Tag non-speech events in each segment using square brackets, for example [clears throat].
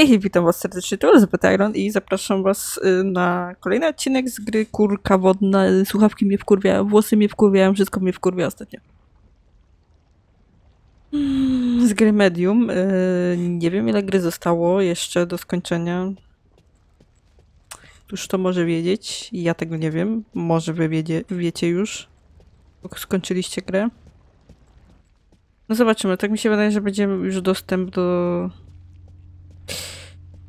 Hej, witam was serdecznie, tu Elizabeth Iron i zapraszam was y, na kolejny odcinek z gry Kurka Wodna. Słuchawki mnie wkurwiają, włosy mnie wkurwiają, wszystko mnie wkurwia ostatnio. Mm, Z gry Medium. y, Nie wiem ile gry zostało jeszcze do skończenia. Już to może wiedzieć, ja tego nie wiem. Może wy wiedzie, wiecie już. Skończyliście grę. No zobaczymy, tak mi się wydaje, że będziemy już dostęp do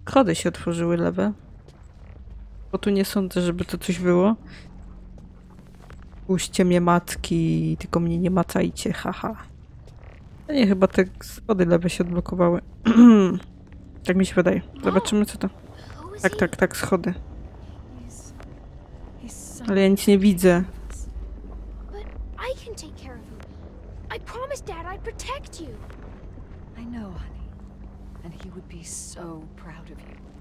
Kody się otworzyły lewe. Bo tu nie sądzę, żeby to coś było. Puśćcie mnie matki, tylko mnie nie macajcie, haha. No nie, chyba te schody lewe się odblokowały. [clears throat] tak mi się wydaje. Zobaczymy co to. Tak, tak, tak, schody. Ale ja nic nie widzę. I promised Dad I'd protect you. I know,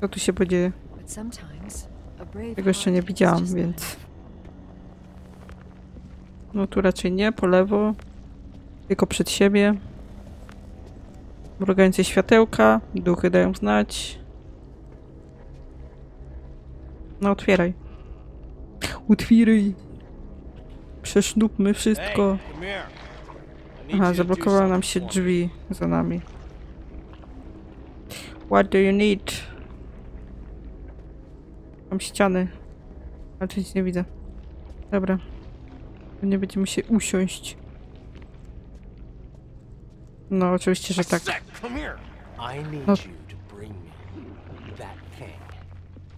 Co tu się podzieje? But sometimes a brave Tego jeszcze nie is widziałam, więc... No tu raczej nie, po lewo. Tylko przed siebie. Mrugające światełka. Duchy dają znać. No otwieraj. Otwieraj. Przesznupmy wszystko. Aha, zablokowały nam się drzwi za nami. What do you need? Mam ściany. Tu nic nie widzę. Dobra. Nie będziemy się usiąść. No, oczywiście, że tak. No.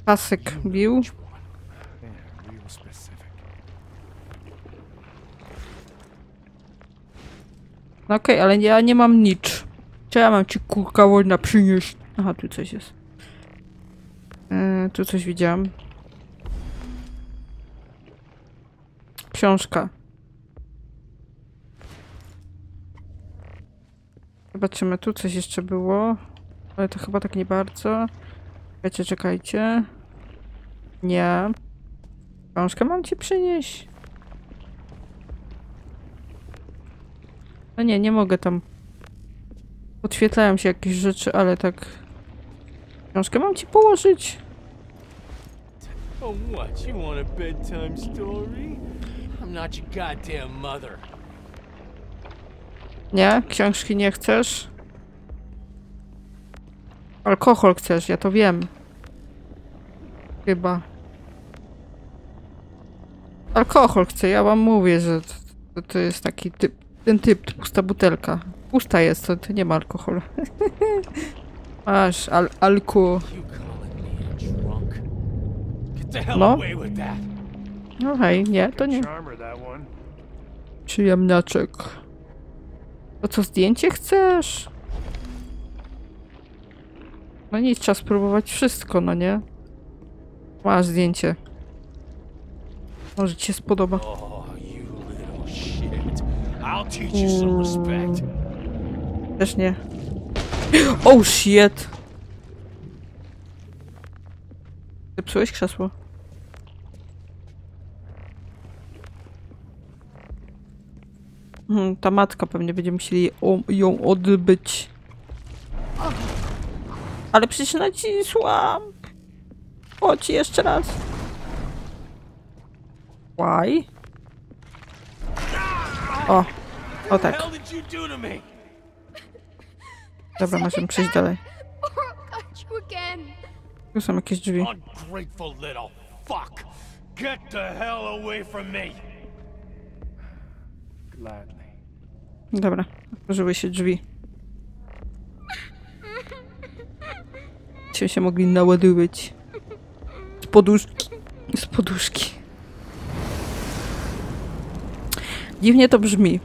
Pasek bił. No okej, ale ja nie mam nic. Czy ja mam ci kurka wodna przynieść? Aha, tu coś jest. E, tu coś widziałam. Książka. Zobaczymy, tu coś jeszcze było. Ale to chyba tak nie bardzo. Czekajcie, czekajcie. Nie. Książkę mam ci przynieść. No nie, nie mogę tam. Podświetlają się jakieś rzeczy, ale tak. Książkę mam ci położyć. Oh, what? You want a bedtime story? I'm not your goddamn mother. Nie, książki nie chcesz. Alkohol chcesz, ja to wiem. Chyba. Alkohol chcę, ja wam mówię, że to, to jest taki typ, ten typ, pusta butelka. Pusta jest, to, to nie ma alkoholu. [laughs] Masz, al, alku. No. No hej, nie, to nie. Przyjemniaczek. To co, zdjęcie chcesz? No nic, trzeba spróbować wszystko, no nie? Masz zdjęcie. Może ci się spodoba. Oh. Też nie. [laughs] Oh shit! Zepsułeś krzesło? Hmm, ta matka pewnie będzie musieli ją odbyć. Ale przecież nacisłam! Chodź jeszcze raz. Why? O, o tak. Dobra, możemy przejść dalej. Tu są jakieś drzwi. Get the hell away from me. Gladly. Dobra, otworzyły się drzwi. Się się mogli naładować. Z poduszki. Z poduszki. Dziwnie to brzmi.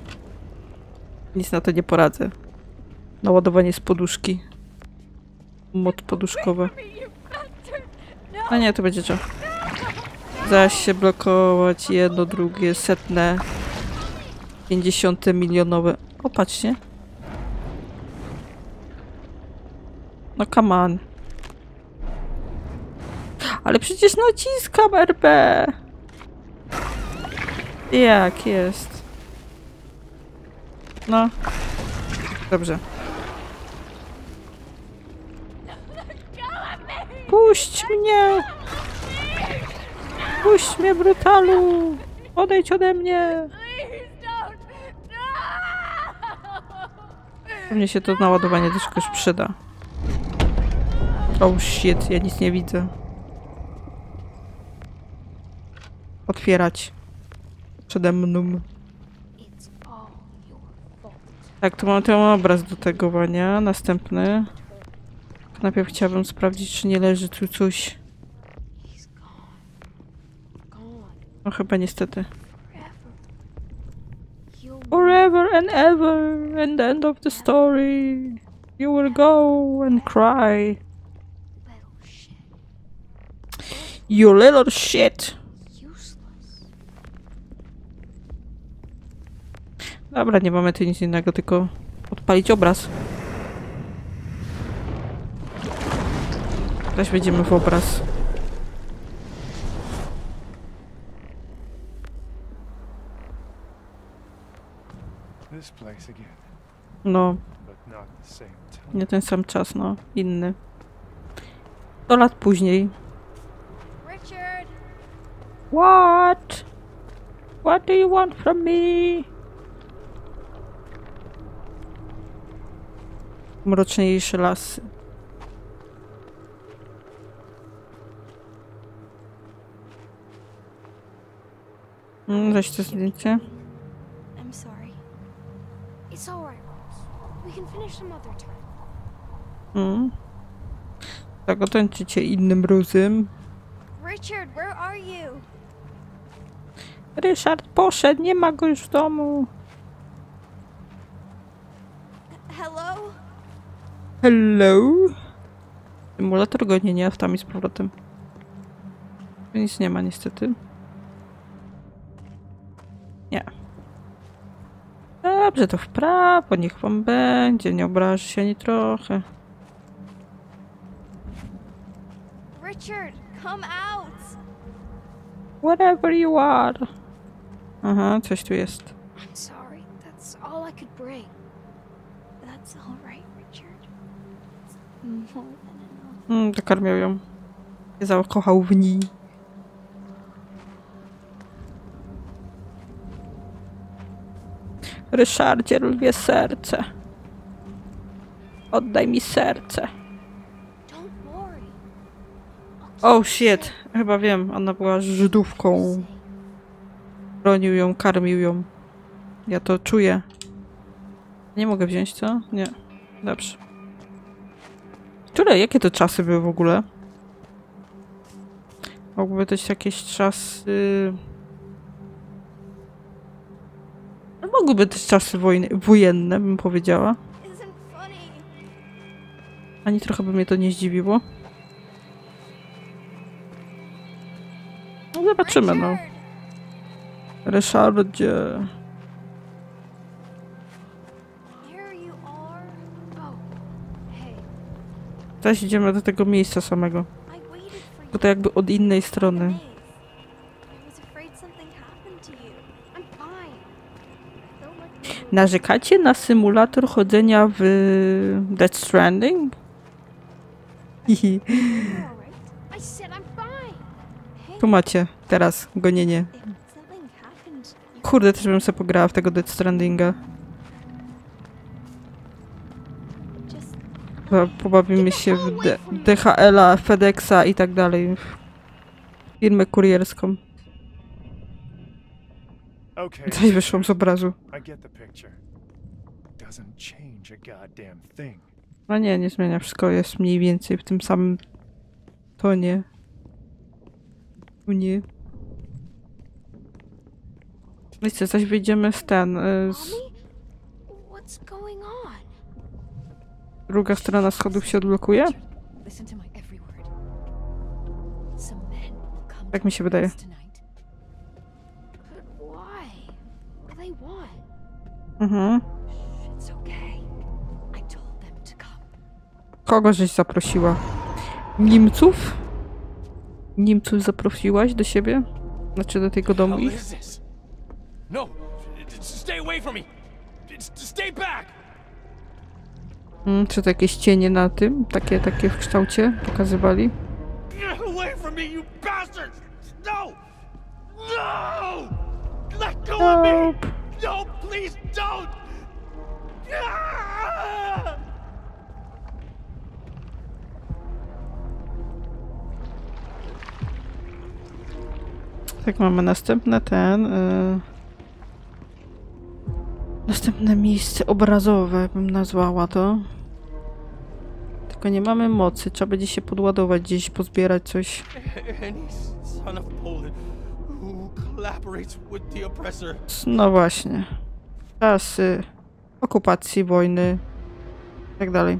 Nic na to nie poradzę. Naładowanie z poduszki. Mod poduszkowy. A nie, to będzie co? Zaś się blokować jedno, drugie, setne. 50 milionowe. O, patrzcie. No come on. Ale przecież naciskam RB. Jak jest? No. Dobrze. Puść mnie! Puść mnie, brutalu! Odejdź ode mnie! Pewnie się to naładowanie też jakoś przyda. Oh shit, ja nic nie widzę. Otwierać. Przede mną. Tak, tu mam ten obraz do tegowania. Następny. Najpierw chciałabym sprawdzić, czy nie leży tu coś. No chyba niestety. forever. And ever, and the end of the story. You will go and cry. You little shit. Dobra, nie mamy tu nic innego, tylko odpalić obraz. Wejdziemy w obraz. No, nie ten sam czas, no. Inny. 100 lat później. Richard! What? What do you want from me? Mroczniejsze lasy. Weź to zdjęcie. I'm sorry. It's alright, Rose. We can finish some other time. Mm. Tak, otańczycie innym ruzem. Richard, where are you? Ryszard poszedł, nie ma go już w domu. Hello? Hello? Symulator gonienia w tam i z powrotem. Nic nie ma niestety. Dobrze, to w prawo, niech wam będzie, nie obraży się ani trochę. Richard, come out! Whatever you are. Aha, coś tu jest. I'm sorry. That's all I could bring. That's alright, Richard. It's more than enough. Mm, dokarmiał ją. Zakochał w niej. Ryszardzie, lwie serce. Oddaj mi serce. Oh shit, chyba wiem, ona była Żydówką. Bronił ją, karmił ją. Ja to czuję. Nie mogę wziąć, co? Nie. Dobrze. Które, jakie to czasy były w ogóle? Mogłyby być jakieś czasy... mogłyby też czasy wojny, wojenne, bym powiedziała. Ani trochę by mnie to nie zdziwiło. No zobaczymy, no. Ryszardzie. Teraz idziemy do tego miejsca samego. Tylko to jakby od innej strony. Narzekacie na symulator chodzenia w Death Stranding? Hihi. Tu macie teraz gonienie. Kurde, też bym sobie pograła w tego Death Strandinga. Pobawimy się w DHL-a, FedExa i tak dalej. Firmę kurierską. Coś wyszło z obrazu. No nie, nie zmienia. Wszystko jest mniej więcej w tym samym tonie. Tu nie. Wiecie, coś wyjdziemy z ten. y, Z druga strona schodów się odblokuje? Tak mi się wydaje. Mhm. Kogo żeś zaprosiła? Niemców? Niemców zaprosiłaś do siebie? Znaczy do tego domu ich? No! Stay away from me! Stay back! Mm, czy to jakieś cienie na tym? Takie, takie w kształcie pokazywali? Get away from me, you bastards! No! No! Let go of me! No, please don't! Ah! Tak, mamy następne ten. Y... Następne miejsce obrazowe, bym nazwała to. Tylko nie mamy mocy, trzeba będzie się podładować gdzieś, pozbierać coś. Any son of Poland No właśnie. Czasy okupacji, wojny i tak dalej.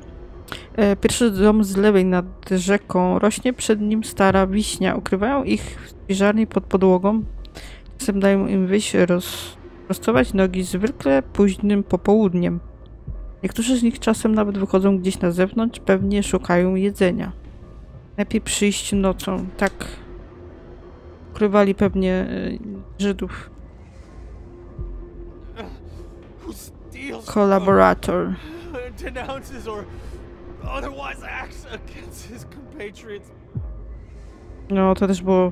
E, Pierwszy dom z lewej nad rzeką rośnie przed nim stara wiśnia. Ukrywają ich w spiżarni pod podłogą. Czasem dają im wyjść roz, rozprostować nogi zwykle późnym popołudniem. Niektórzy z nich czasem nawet wychodzą gdzieś na zewnątrz, pewnie szukają jedzenia. Lepiej przyjść nocą. Tak. Ukrywali pewnie e, Żydów. Collaborator. No, to też było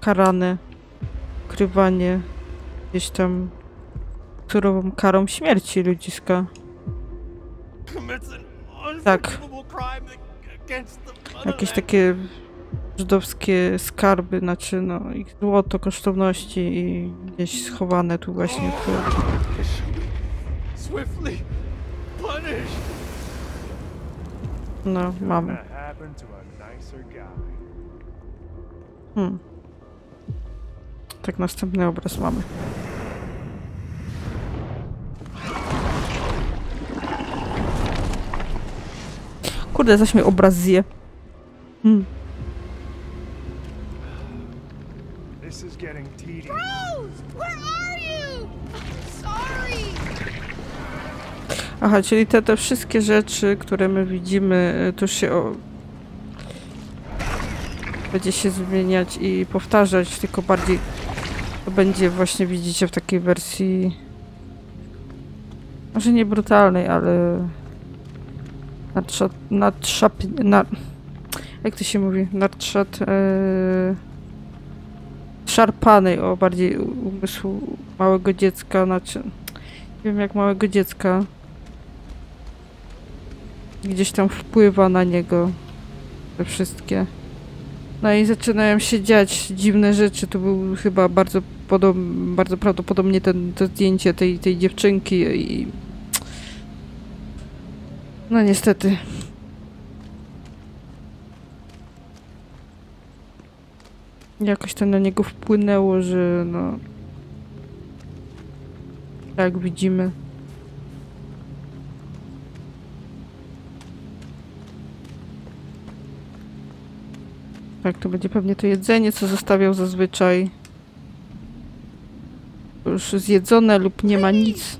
karane, ukrywanie gdzieś tam surową karą śmierci ludziska. Tak. Jakieś takie żydowskie skarby, znaczy no ich złoto, kosztowności i gdzieś schowane tu właśnie w... No, mamy. Hmm. Tak, następny obraz mamy. Kurde, zaś mnie obraz zje. Hmm. This is getting tedious. Rose, where are you? Sorry. Aha, czyli te, te wszystkie rzeczy, które my widzimy, y, to się o... będzie się zmieniać i powtarzać, tylko bardziej to będzie właśnie, widzicie, w takiej wersji może nie brutalnej, ale nadszat, nadszap, na, jak to się mówi, nadszat e, szarpanej, o bardziej umysłu małego dziecka, znaczy nie wiem jak małego dziecka gdzieś tam wpływa na niego te wszystkie. No i zaczynają się dziać dziwne rzeczy. To był chyba bardzo, podob, bardzo prawdopodobnie ten, to zdjęcie tej, tej dziewczynki i... No niestety. Jakoś to na niego wpłynęło, że no... Tak widzimy. Tak, to będzie pewnie to jedzenie, co zostawiał zazwyczaj. Już zjedzone lub nie ma nic.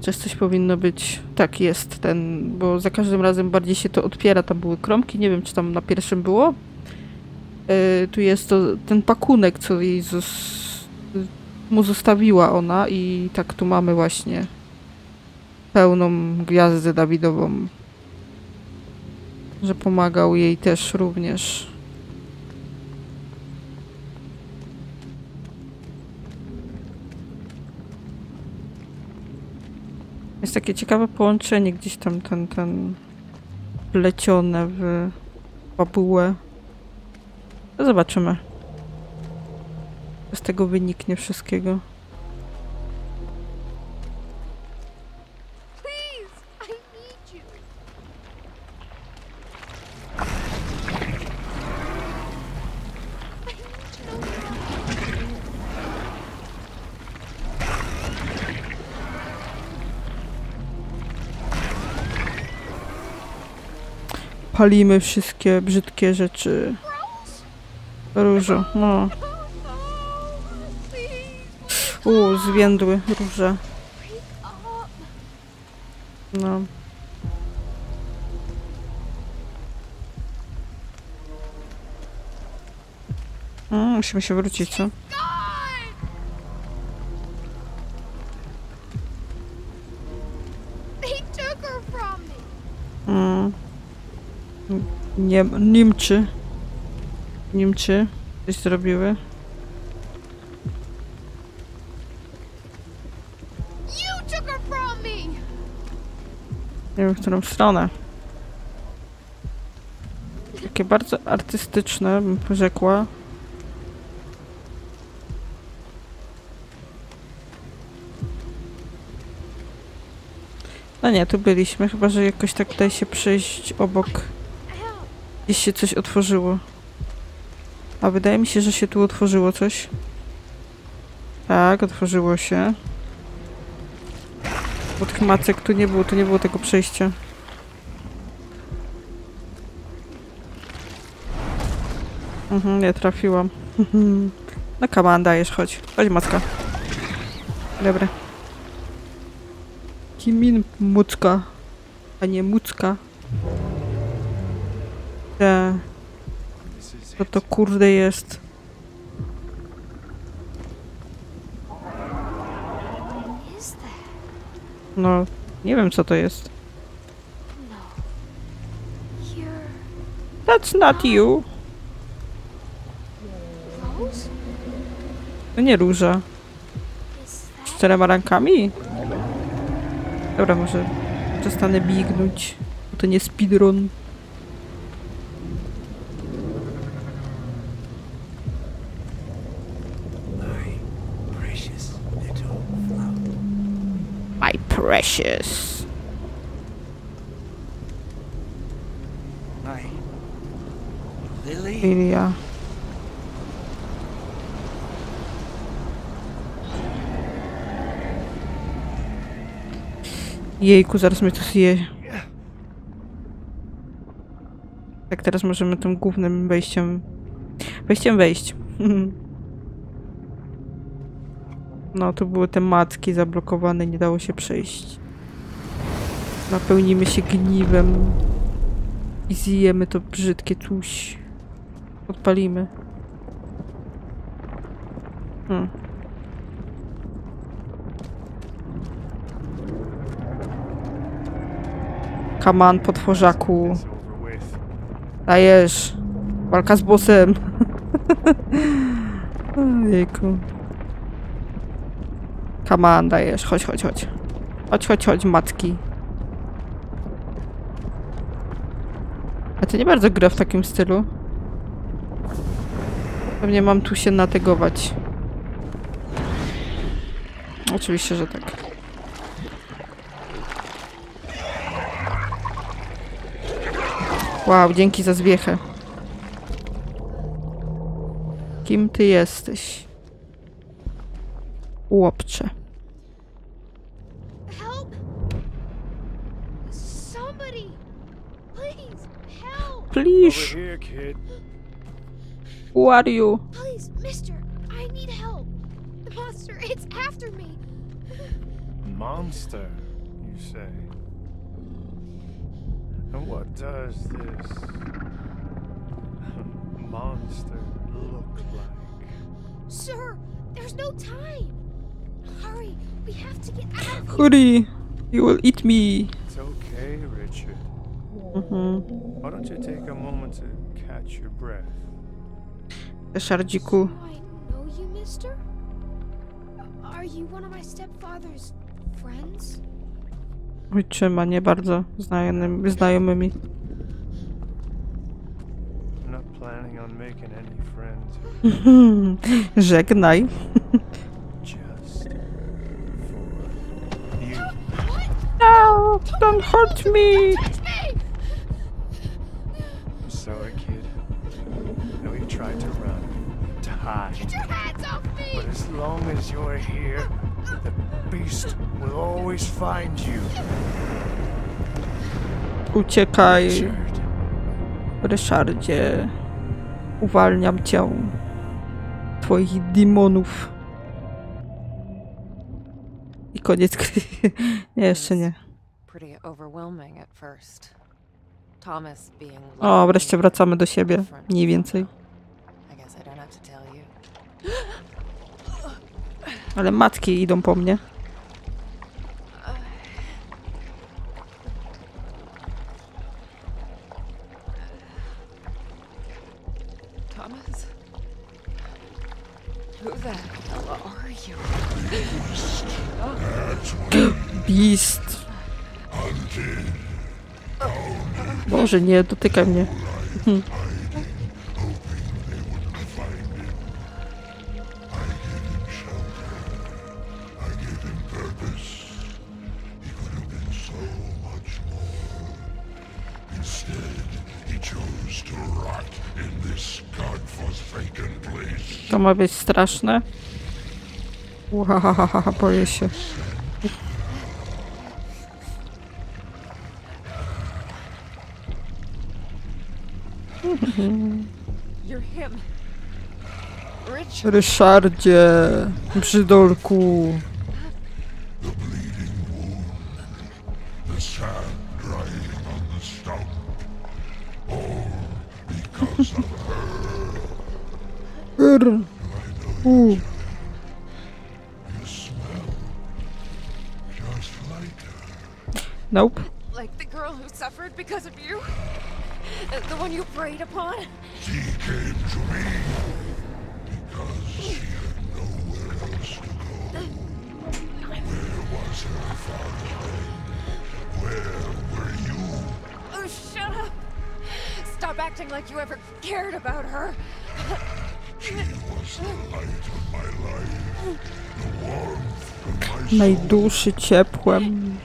Chociaż coś powinno być. Tak, jest ten, bo za każdym razem bardziej się to otwiera. Tam były kromki, nie wiem czy tam na pierwszym było. E, tu jest to ten pakunek, co jej zos- mu zostawiła ona i tak tu mamy właśnie pełną gwiazdę Dawidową. Że pomagał jej też również. Jest takie ciekawe połączenie gdzieś tam ten, ten wplecione w fabułę. No Zobaczymy. Z tego wyniknie wszystkiego. Palimy wszystkie brzydkie rzeczy. Różo, no. U, zwiędły róże. No. Mm, musimy się wrócić, co? Nie, Niemczy. Niemczy coś zrobiły. Nie wiem, w którą stronę. Takie bardzo artystyczne, bym rzekła. No nie, tu byliśmy, chyba że jakoś tak tutaj się przejść obok. Gdzieś się coś otworzyło. A wydaje mi się, że się tu otworzyło coś. Tak, otworzyło się. Bo tych macek tu nie było, tu nie było tego przejścia. Mhm, nie trafiłam. [laughs] No kaman dajesz, chodź. Chodź macka. Dobra. Kimin mucka, a nie mucka. Is co to kurde jest? No, nie wiem co to jest. That's not you. To nie róża. Z czterema rękami? Dobra, może przestanę biegnąć. Bo to nie speedrun. My precious little flower. My precious. My lily. Lilia. Jejku, zaraz mnie to zje. Tak, teraz możemy tym głównym wejściem... Wejściem wejść. [laughs] No, tu były te matki zablokowane, nie dało się przejść. Napełnimy się gniwem. I zjemy to brzydkie coś. Odpalimy. Hmm. Kaman, potworzaku. Dajesz. Walka z bossem. [laughs] Ojejku. Kaman, dajesz. Chodź, chodź, chodź. Chodź, chodź, chodź, matki. A to nie bardzo gra w takim stylu. Pewnie mam tu się nategować. Oczywiście, że tak. Wow, dzięki za zwiechę. Kim ty jesteś? Łopcze. Please, here, kid. who are you? Please, mister, I need help. The monster, it's after me. Monster, you say? And what does this monster look like? Sir, there's no time. Hurry, we have to get out of here. Hurry, you will eat me. It's okay, Richard. Mhm. Why don't you take a moment to catch your breath? Szardziku. Ojczyma, nie bardzo znajomymi. znajomymi. [laughs] Żegnaj. Just for you. No, don't hurt me. Tried to run, to hide. Get your hands off me! But as long as you're here, the beast will always find you. Uciekaj. Ryszardzie. Uwalniam cię. Twoich demonów. I koniec gry. [laughs] Nie, jeszcze nie. Pretty overwhelming at first. Thomas being O, wreszcie wracamy do siebie. Mniej więcej. Ale matki idą po mnie. Oh, Beast. Boże, nie dotykaj mnie. [laughs] ma być straszne. Uhahaha, boję się. Ryszardzie, brzydolku. Soul. Najduszy ciepłem.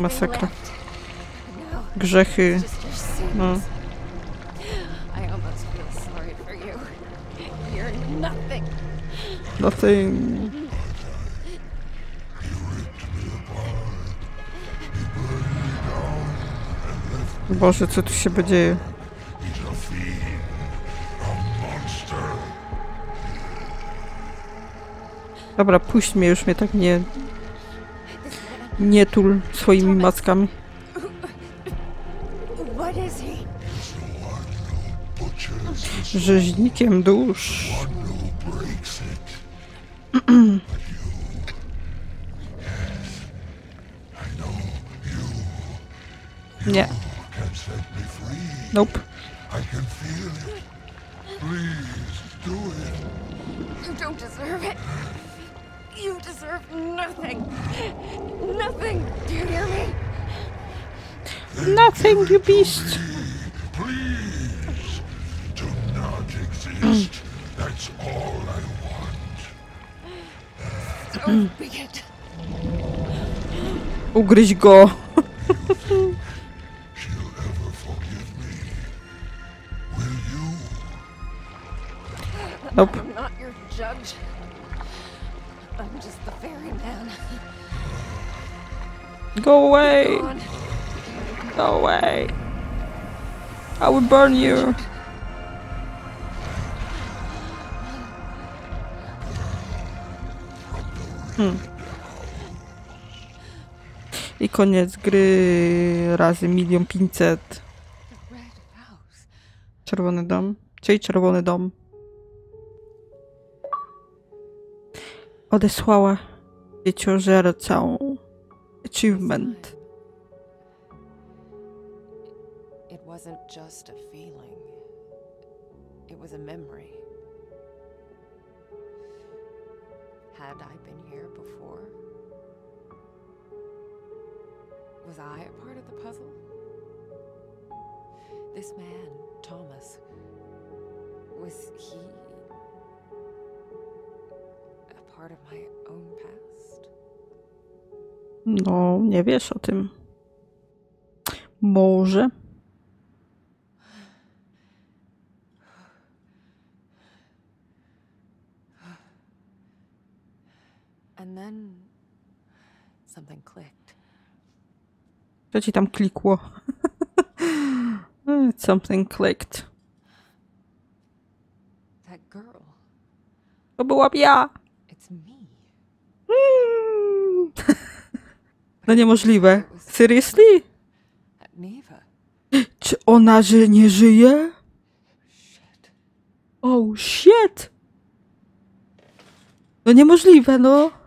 Masakra. Now, Grzechy. No. Nothing. Boże, co tu się dzieje? Dobra, puść mnie, już mnie tak nie... Nie tul swoimi mackami. Rzeźnikiem dusz. [clears throat] one who nothing. Nothing. Do you hear me? Nothing, you beast. Please do not exist. That's all I want. Oh, so be it. Ugryź go. On. Go away. I will burn you. Hmm. I koniec gry razy milion pięćset. Czerwony dom. Czyli czerwony dom. Odesłała dzieciożercę. Achievement. Wasn't just a feeling, it was a memory. Had I been here before? Was I a part of the puzzle? This man, Thomas, was he a part of my own past? No, nie wiesz o tym. Może. And then something clicked. Co ci tam klikło? [laughs] Something clicked. That girl, To byłam ja. it's me. Mm. [laughs] No niemożliwe. Seriously? [gasps] Czy ona że nie żyje? Oh shit! No niemożliwe, no.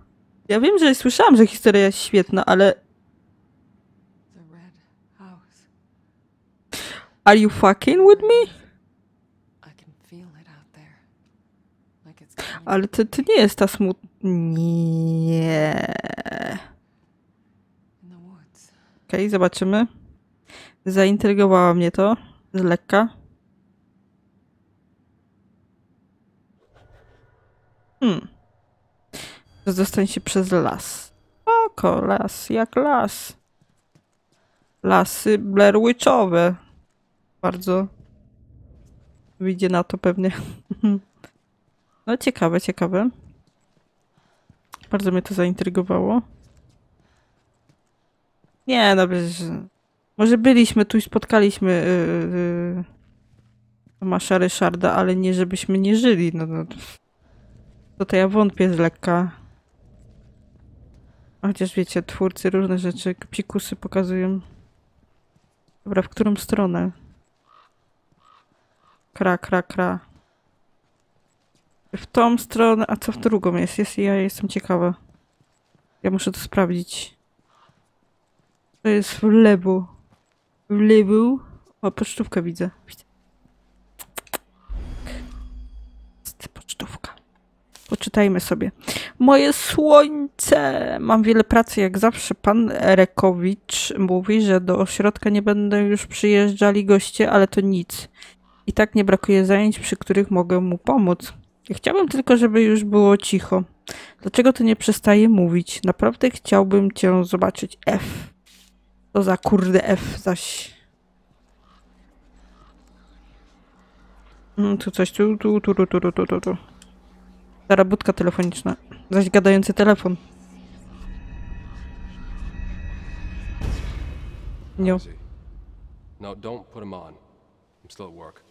Ja wiem, że słyszałam, że historia jest świetna, ale are you fucking with me? Ale to, to nie jest ta smut... Nie. Okej, zobaczymy. Zaintrygowało mnie to z lekka. Hmm. Zostań się przez las. Oko, las, jak las. Lasy Blair Witchowe. Bardzo wyjdzie na to pewnie. [laughs] No ciekawe, ciekawe. Bardzo mnie to zaintrygowało. Nie, no przecież... Może byliśmy tu i spotkaliśmy yy, yy, Tomasza Ryszarda, ale nie żebyśmy nie żyli. No, no, to, to ja wątpię z lekka. Chociaż wiecie, twórcy różne rzeczy, psikusy pokazują. Dobra, w którą stronę? Kra, kra, kra. W tą stronę, a co w drugą jest? jest ja jestem ciekawa. Ja muszę to sprawdzić. To jest w lewo. W lewo. O, pocztówkę widzę. Widzę. Jest pocztówka. Poczytajmy sobie. Moje słońce! Mam wiele pracy, jak zawsze. Pan Rekowicz mówi, że do ośrodka nie będą już przyjeżdżali goście, ale to nic. I tak nie brakuje zajęć, przy których mogę mu pomóc. Chciałbym tylko, żeby już było cicho. Dlaczego ty nie przestaje mówić? Naprawdę chciałbym cię zobaczyć. F. To za kurde F zaś. Mm, tu coś, tu, tu, tu, tu, tu, tu, tu. tu. Stara budka telefoniczna. Zaś gadający telefon. Nie. No, don't put him on. I'm still at work.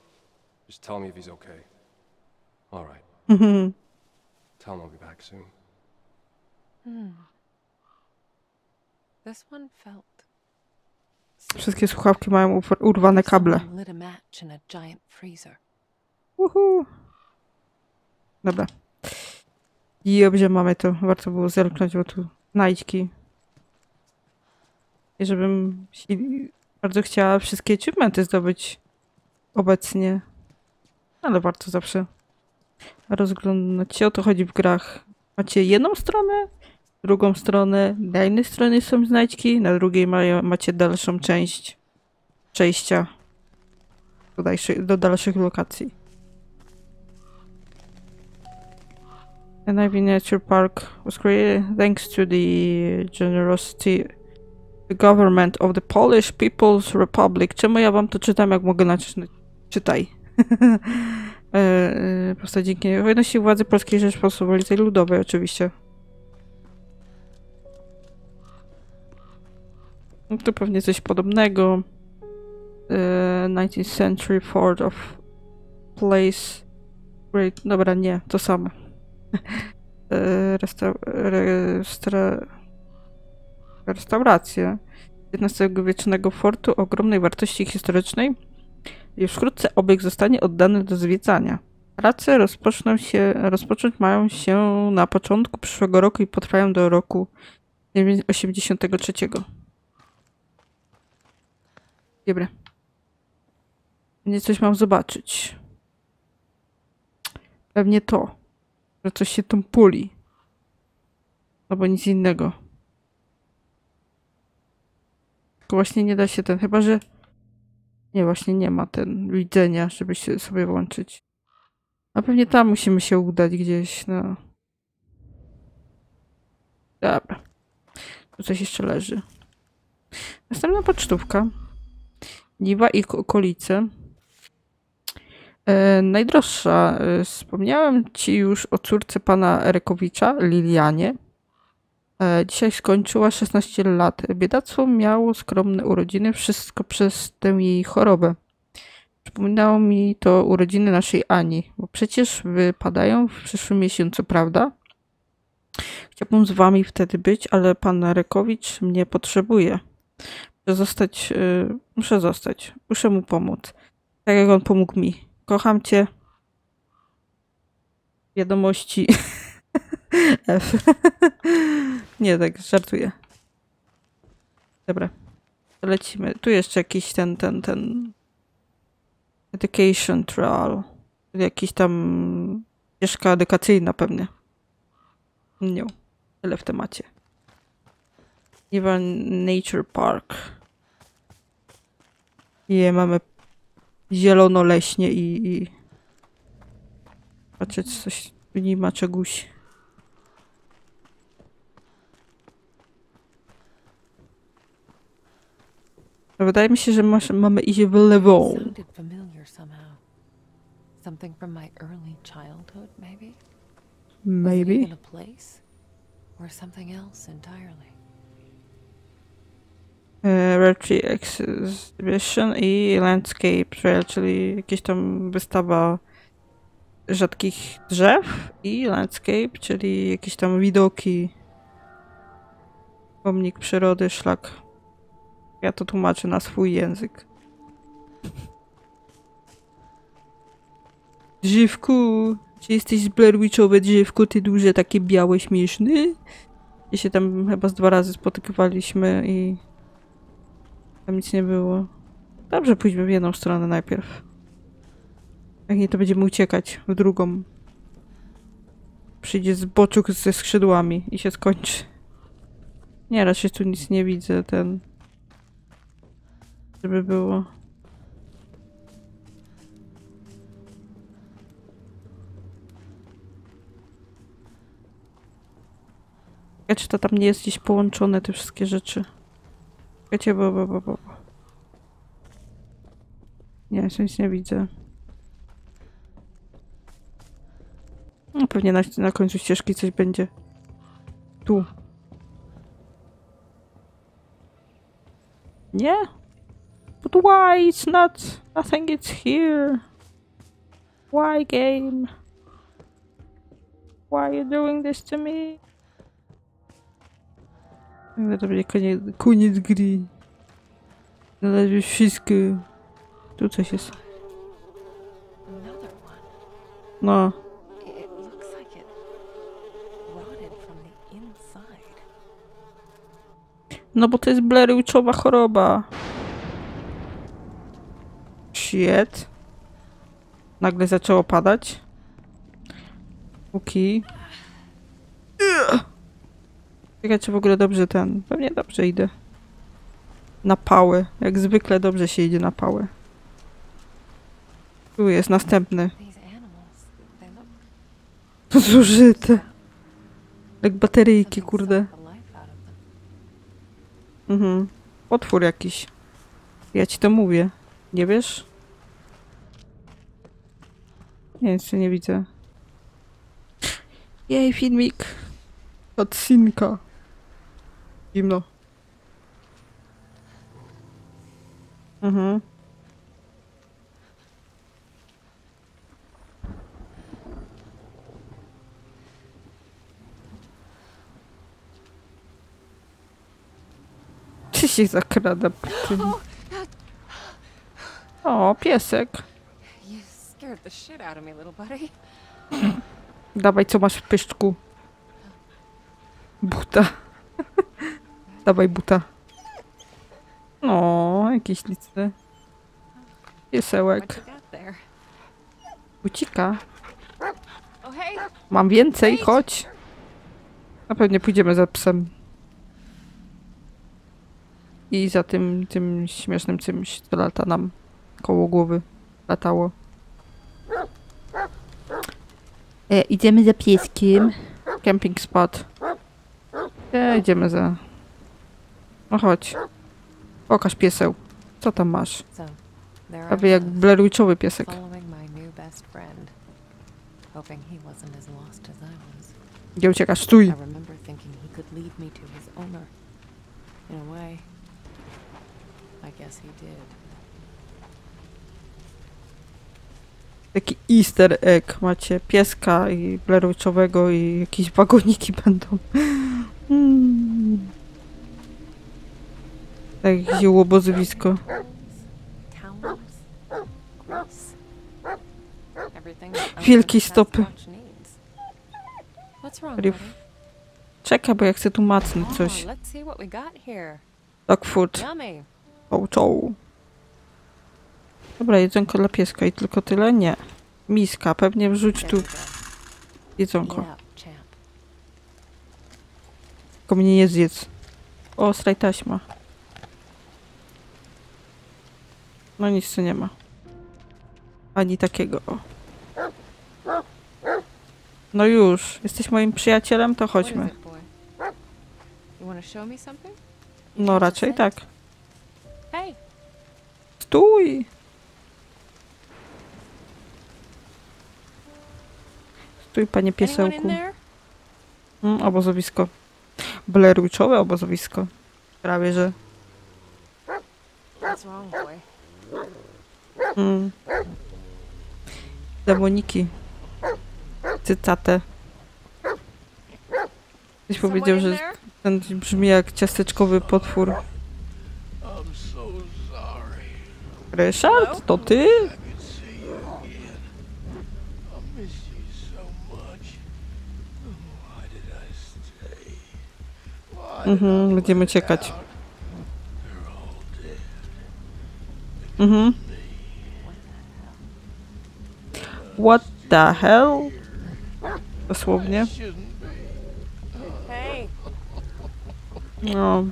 Just tell me if he's okay. All right. Tell him I'll be back soon. Hmm. This one felt. Wszystkie słuchawki mają ur- urwane kable. Someone lit a match in a giant freezer. Uhu. Dobra. I dobrze mamy to. Warto było zerknąć, bo tu znajdźki. I żebym bardzo chciała wszystkie achievementy zdobyć obecnie. Ale warto zawsze rozglądać się. O to chodzi w grach. Macie jedną stronę, drugą stronę. Na jednej stronie są znajdźki, na drugiej macie dalszą część przejścia do, do dalszych lokacji. And Ivy Nature Park was created thanks to the generosity the government of the Polish People's Republic. Czemu ja wam to czytam, jak mogę nacisnąć? Czytaj. [laughs] e, e, powstać dzięki hojności władzy Polskiej Rzeczpospolitej Ludowej, oczywiście. No to pewnie coś podobnego. E, 19th century fort of place. Great. Dobra, nie, to samo. [laughs] E, Resta restra restaurację XIX-wiecznego fortu ogromnej wartości historycznej. Już wkrótce obiekt zostanie oddany do zwiedzania. Prace rozpoczną się, rozpocząć mają się na początku przyszłego roku i potrwają do roku 83. Dobra. Nie coś mam zobaczyć. Pewnie to, że coś się tam puli. Albo nic innego. Tylko właśnie nie da się ten, chyba że... Nie, właśnie nie ma ten widzenia, żeby się sobie włączyć. A pewnie tam musimy się udać gdzieś, no. Dobra. Tu coś jeszcze leży. Następna pocztówka. Niwa i ko- okolice. E, najdroższa. E, wspomniałem ci już o córce pana Erekowicza, Lilianie. E, dzisiaj skończyła 16 lat. Biedactwo miało skromne urodziny, wszystko przez tę jej chorobę. Przypominało mi to urodziny naszej Ani, bo przecież wypadają w przyszłym miesiącu, prawda? Chciałbym z wami wtedy być, ale pan Rekowicz mnie potrzebuje. Muszę zostać, muszę zostać. Muszę mu pomóc. Tak jak on pomógł mi. Kocham cię. Wiadomości. [laughs] F. [laughs] Nie, tak, żartuję. Dobra. Lecimy. Tu jeszcze jakiś ten, ten, ten... Education trial. Jakiś tam ścieżka edukacyjna pewnie. Nie. Tyle w temacie. Nival Nature Park. Je, mamy zielono-leśnie i, i... Patrzeć coś nie ma czegoś. Wydaje mi się, że masz, mamy iść w somehow. Something from my early childhood, maybe? Maybe. even a place? Or something else entirely? E, Rare Tree Exhibition i Landscape Trail, czyli jakieś tam wystawa rzadkich drzew i Landscape, czyli jakieś tam widoki. Pomnik przyrody, szlak. Ja to tłumaczę na swój język. Drzewku, czy jesteś z Blair Witchowe drzewko, ty duże, takie białe, śmieszny? I się tam chyba z dwa razy spotykaliśmy i tam nic nie było. Dobrze, pójdźmy w jedną stronę najpierw. Jak nie, to będziemy uciekać w drugą. Przyjdzie zboczuk ze skrzydłami i się skończy. Nie, raczej tu nic nie widzę, ten... Żeby było. Ja czy to tam nie jest gdzieś połączone, te wszystkie rzeczy? Wiecie, bo, bo, bo, bo. Nie, jeszcze nic nie widzę. No pewnie na, na końcu ścieżki coś będzie. Tu. Nie? But why? It's not. Nothing is here. Why game? Why are you doing this to me? To będzie koniec, koniec gry. Znalazłeś wszystko. Tu coś jest. No. No bo to jest Blair Witchowa choroba. Shit. Nagle zaczęło padać. Uki. Ciekawe, czy w ogóle dobrze ten... Pewnie dobrze idę. Na pałę. Jak zwykle dobrze się idzie na pałę. Tu jest następny. To zużyte. Jak bateryjki, kurde. Mhm. Potwór jakiś. Ja ci to mówię. Nie wiesz? Nie, jeszcze nie widzę. Jej, filmik. Odcinka. Zimno. Mhm. Czy się zakrada? O, piesek. Dawaj, co masz w pyszczku? Buta. Dawaj buta. No, jakiś liczny. Piesełek. Bucika. Oh! Mam więcej, chodź. Na pewno pójdziemy za psem. I za tym, tym śmiesznym czymś, co lata nam koło głowy. Latało. E, idziemy za pieskiem. Camping spot. E, idziemy za... No chodź. Pokaż pieseł. Co tam masz? Prawie jak Witchowy piesek. Gdzie uciekasz? Stój! Taki easter egg macie. Pieska i Blair Witchowego i jakieś wagoniki będą. [laughs] Mm. Tak, jakieś that Wielkie stopy. Riff. Czekaj, bo ja chcę tu macnąć coś. on, let's see what we got here. Dog food. Yummy. Czoł, czoł. Dobra, jedzonko dla pieska i tylko tyle? Nie. Miska, pewnie wrzuć tu jedzonko. Tylko mnie nie zjedz. O, straj taśma. No nic tu nie ma. Ani takiego. O. No już. Jesteś moim przyjacielem, to chodźmy. No raczej tak. Stój! Stój, panie piesełku. Mm, obozowisko. Blair Witchowe obozowisko. Prawie, że. Mm. Demoniki. Cycate. Ktoś powiedział, że ten brzmi jak ciasteczkowy potwór. Ryszard, to ty? I could see Mhm. What the hell? Dosłownie. No,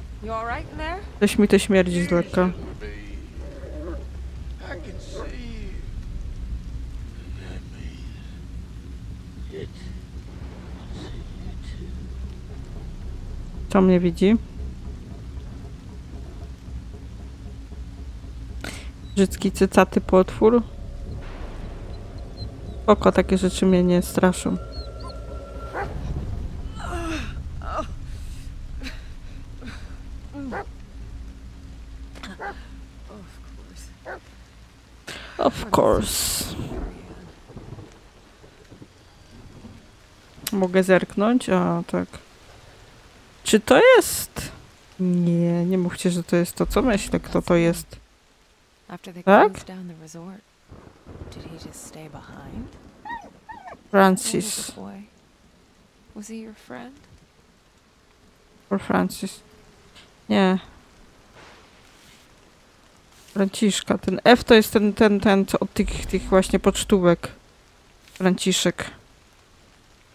coś mi to śmierdzi z lekka. Co mnie widzi? Brzydki cycaty potwór. Oko, takie rzeczy mnie nie straszą. Of course. Mogę zerknąć? A, tak. Czy to jest? Nie, nie mówcie, że to jest to, co myślę, kto to jest. After they Tak? closed down the resort, did he just stay behind? Francis. boy? Was he your friend? For Francis. Nie. Franciszka. Ten F to jest ten, ten, ten, co od tych, tych właśnie pocztówek. Franciszek.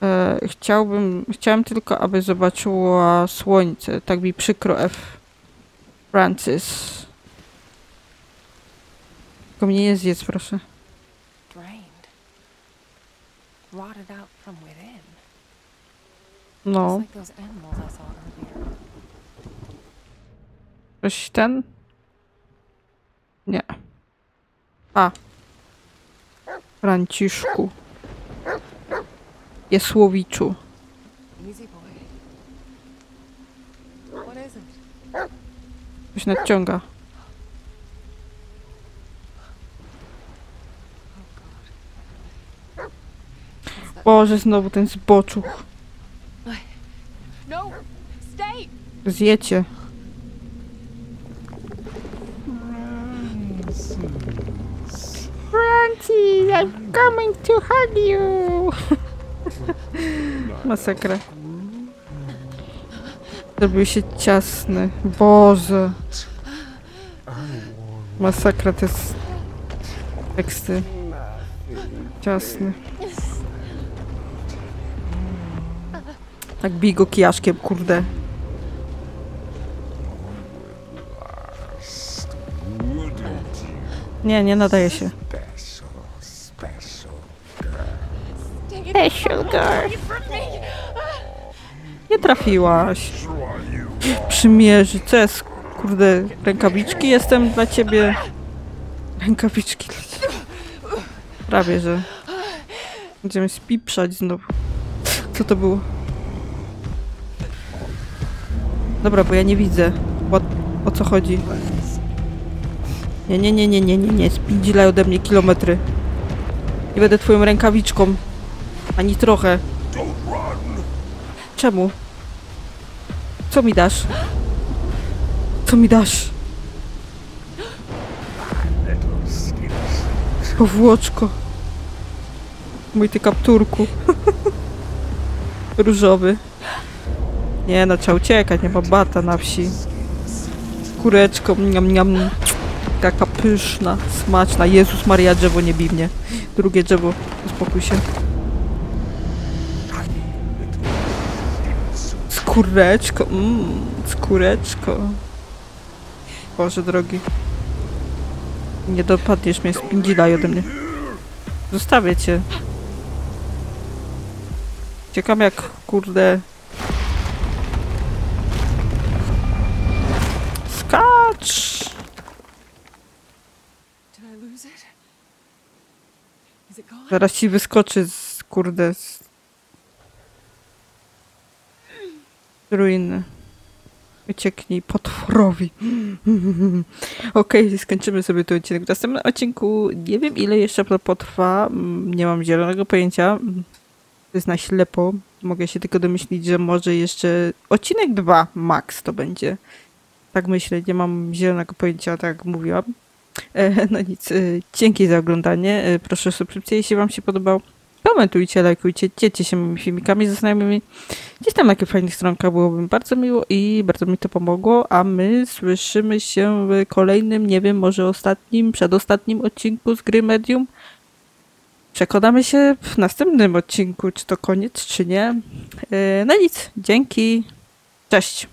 E, chciałbym, chciałem tylko, aby zobaczyła słońce. Tak mi przykro, F. Francis. Tylko mnie nie zjedz, proszę. No. Ktoś ten? Nie. A. Franciszku. Jesłowiczu. Coś nadciąga. Boże, znowu ten zboczuch. No! Stay! Zjecie. Francis, I'm coming to hug you. [laughs] Masakra. Zrobił się ciasny. Boże. Masakra to jest teksty. Ciasny. Tak bij go kijaszkiem, kurde. Nie, nie nadaje się. Special girl. Nie trafiłaś. Przymierzy. Co jest? Kurde, rękawiczki jestem dla ciebie. Rękawiczki dla ciebie. Prawie, że. Będziemy spiprzać znowu. Co to było? Dobra, bo ja nie widzę. O, co chodzi? Nie, nie, nie, nie, nie, nie, nie. Spindzilaj ode mnie kilometry. Nie będę twoją rękawiczką. Ani trochę. Czemu? Co mi dasz? Co mi dasz? Powłoczko. Mój ty kapturku. [laughs] Różowy. Nie no, trzeba uciekać, nie ma bata na wsi. Kureczką, niam, niam. Taka pyszna, smaczna. Jezus Maria, drzewo nie bij mnie. Drugie drzewo. Uspokój się. Skóreczko. Mmm, skóreczko. Boże drogi. Nie dopadniesz mnie, spindzilaj ode mnie. Zostawię cię. Ciekam jak, kurde... Zaraz ci wyskoczy z, kurde, z... ruiny. Ucieknij potworowi. [laughs] Okej, skończymy sobie ten odcinek. W następnym odcinku nie wiem ile jeszcze to potrwa. Mm, Nie mam zielonego pojęcia. To jest na ślepo. Mogę się tylko domyślić, że może jeszcze odcinek 2 max to będzie. Tak myślę, nie mam zielonego pojęcia, tak jak mówiłam. E, No nic, e, dzięki za oglądanie. E, Proszę o subskrypcję, jeśli wam się podobał. Komentujcie, lajkujcie, dzielcie się moimi filmikami ze znajomymi. Gdzieś tam na jakichś fajnych byłoby mi bardzo miło i bardzo mi to pomogło, a my słyszymy się w kolejnym, nie wiem, może ostatnim, przedostatnim odcinku z gry Medium. Przekonamy się w następnym odcinku, czy to koniec, czy nie. No nic, dzięki. Cześć.